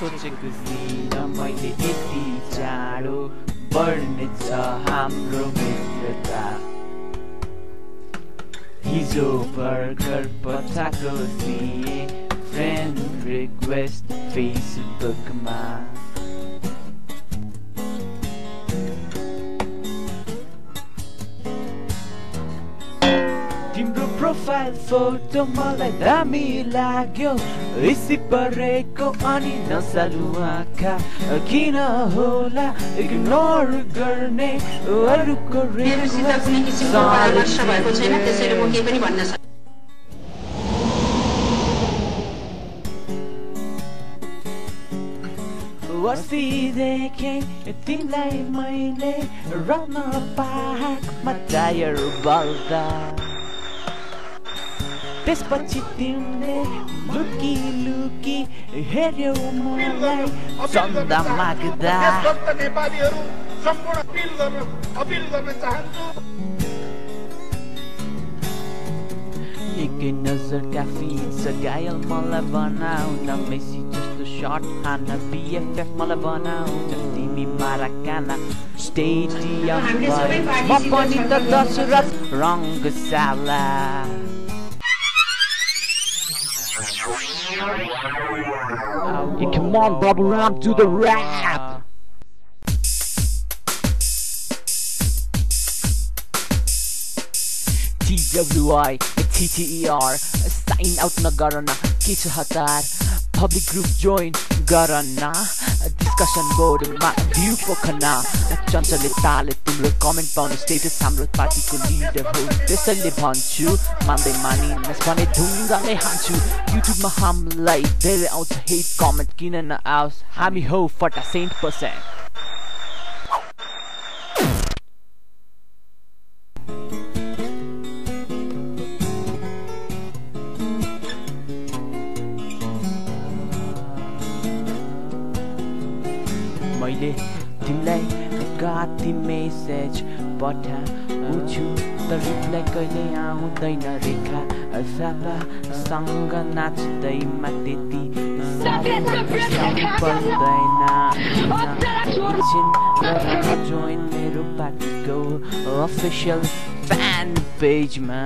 सोचेको थिइनँ मैले यति चाँडो बढ्नेछ हाम्रो मित्रता। हिजो बर्गर पठाएको थिएँ फ्रेन्ड रिक्वेस्ट फेसबुकमा प्रोफाइल फोटो मलाई दामी लाग्यो रिसी परेको अनि नसालु आँखा किन होला इग्नोर गर्ने अरूको भएको छैन त्यसैले म केही पनि भन्न तिमीलाई मैले रत्न पाहाडमा टायर बल्दा त्यसपछि तिमीले लुकी लुकी हेऱ्यौ मलाई चन्दा माग्दा देशभक्त नेपालीहरू सम्पूर्ण अपिल गर्न अपिल गर्न चाहन्छु। एकै नजर काफी छ घायल मलाई बनाउन मेसी जस्तो सर्ट हान बिएफएफ मलाई बनाउन। तिमी मारा काना स्टेडियम म पनि त दशरथ रङ्गशाला। Yeah, come on, bubble wrap, do the rap! TWI, TTER, sign out na garana, hatar, public group join garana, discussion board, ma view for kana, चञ्चले ताले तिम्रो कमेन्ट पाउने स्टेटस हाम्रो पार्टीको लिडर हो त्यसैले भन्छु मान्दै मानिनस् भने ढुङ्गाले हान्छु युट्युबमा हामीलाई धेरै आउँछ हेट कमेन्ट किन नआओस् हामी हो फटा सेन्ट पर्सेन्ट मैले तिमीलाई कति मेसेज पठाउँछु त रिप्लाई कहिले आउँदैन रेखा। सापासँग नाच्दैमा त्यति पर्दैन जोइन मेरो पार्टीको अफिसियल फ्यान पेजमा